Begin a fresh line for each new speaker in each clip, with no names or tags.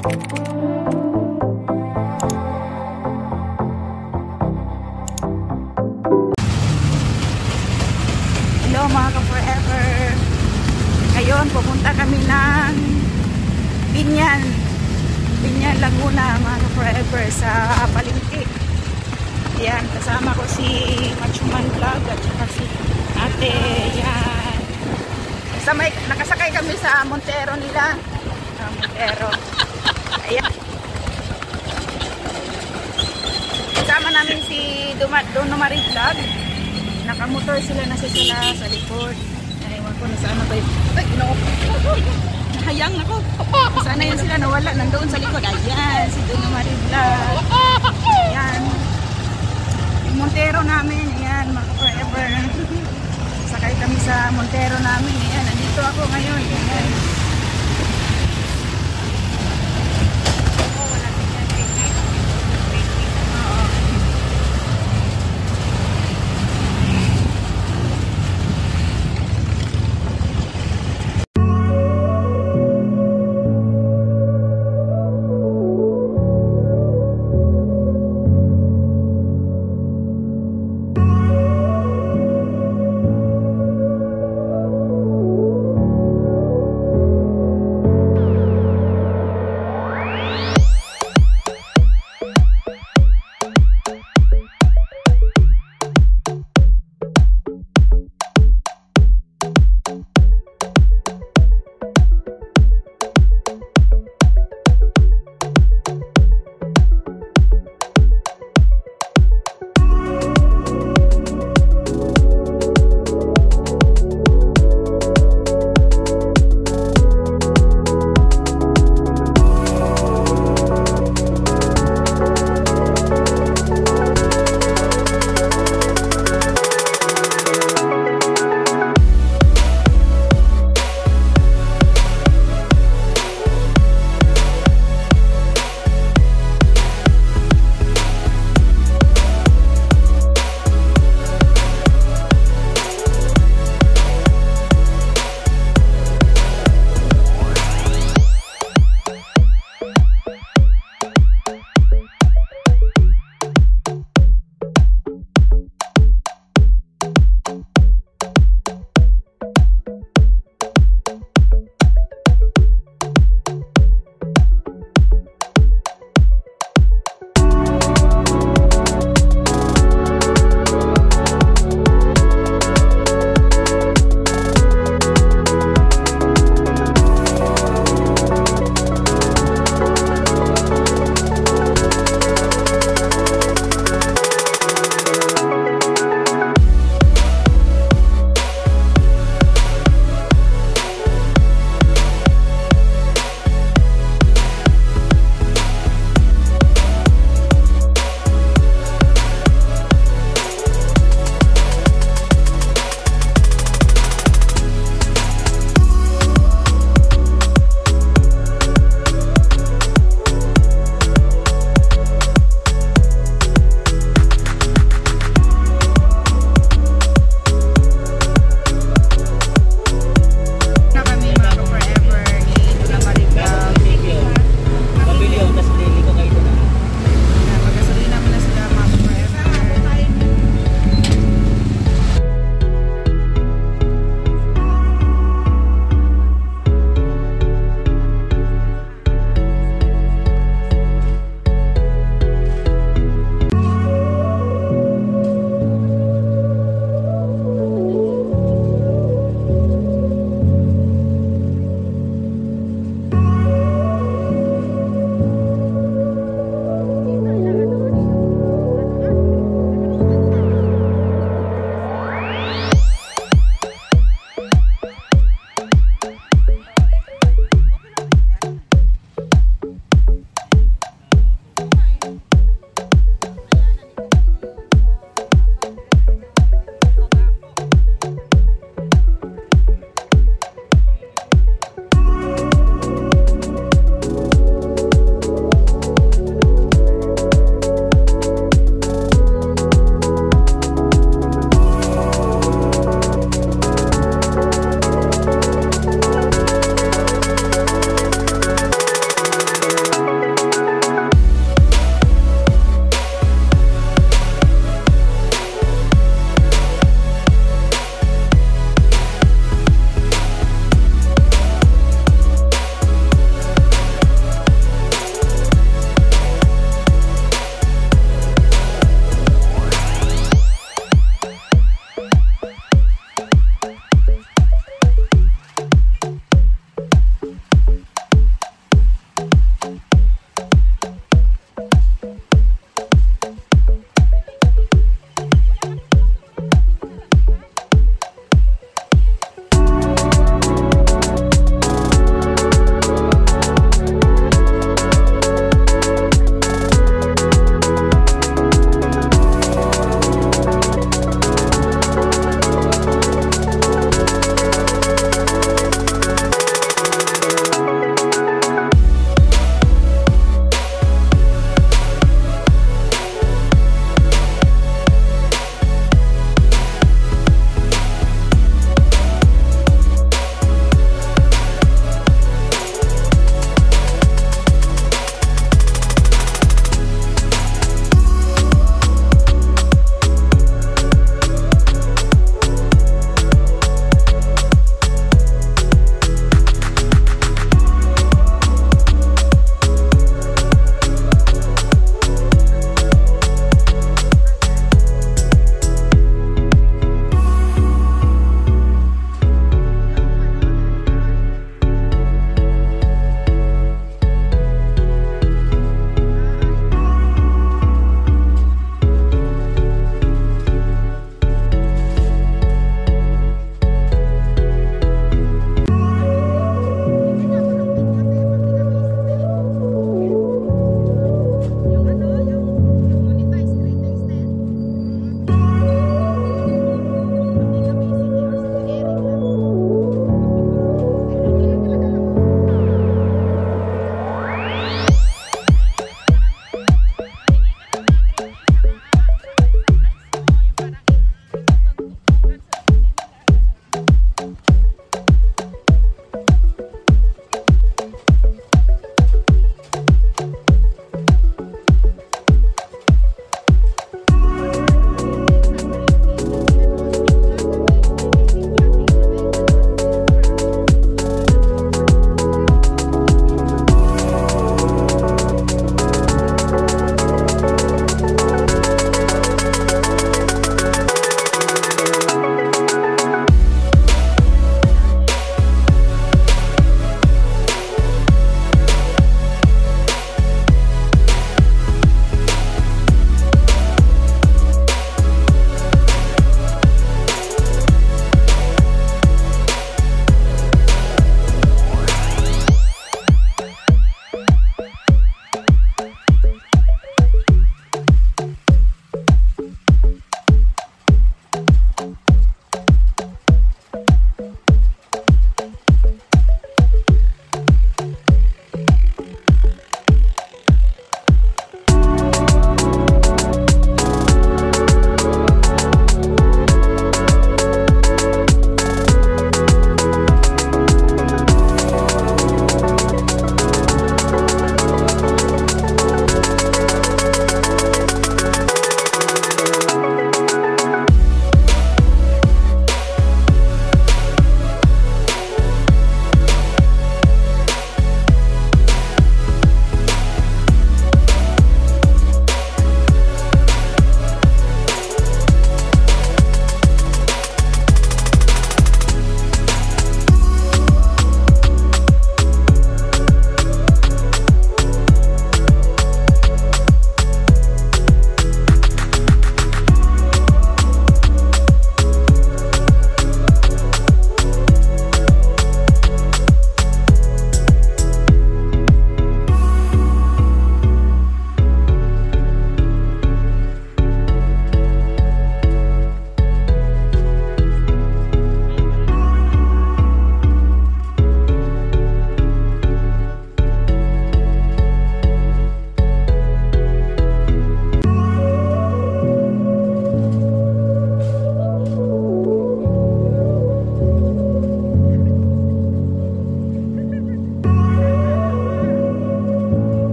Hello mga ka-forever. Ngayon, pupunta kami ng Binyan. Binyan, Laguna, mga ka-forever sa Palengke. Yan, kasama ko si Machuman Vlog at saka si ate. Yan. Samay, nakasakay kami sa Montero nila. Montero. Ayan. Kasama namin si Duma, Dono Marie Vlog. Nakamotor sila na sila sa likod. Naiwan ko na sa ano ba yun. Ay, no. Nahayang ako. Sana yun sila nawala. Nandoon sa likod. Ayan, si Dono Marie Vlog. Ayan. Yung Montero namin. Ayan, mga forever. Sakay kami sa Montero namin. Ayan, nandito ako ngayon. Ayan.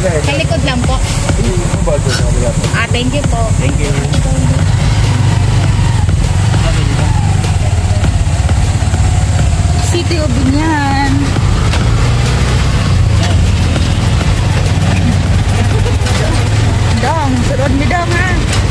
Sa likod lang po. Ah, thank you po.
Thank you.
City of Binyan. Dong, sunod mi dong ha.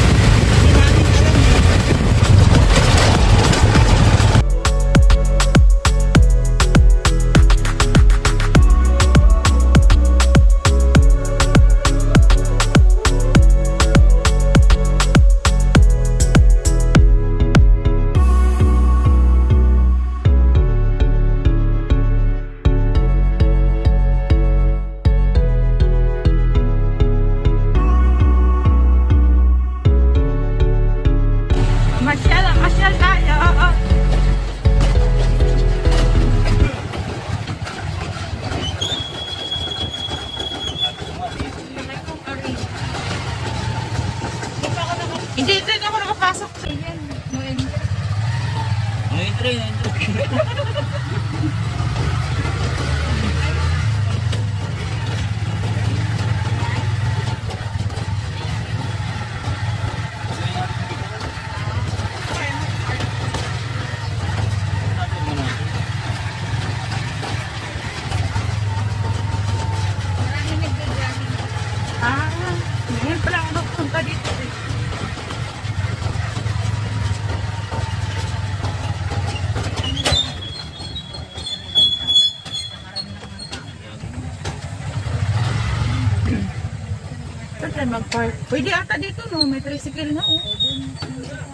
Tayo mag-park? Pwede ata dito no, may tricycle na oh.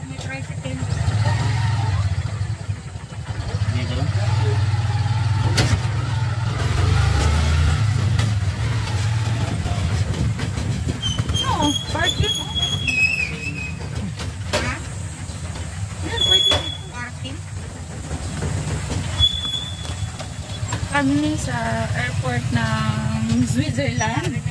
May tricycle.
Dito.
No, parking.
Ha?
Yan, pwede.
Parking?
Kami sa airport ng Switzerland.